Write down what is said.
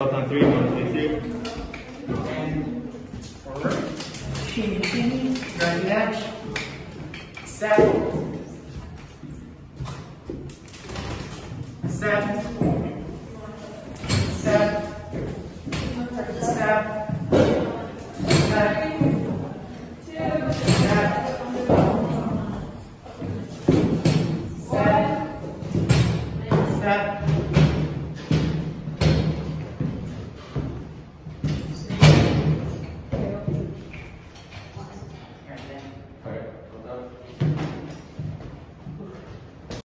On three, one, two, three. And forward. Shimmy, shimmy. Right latch. Seven. Seven. Seven. Step. Step. Step.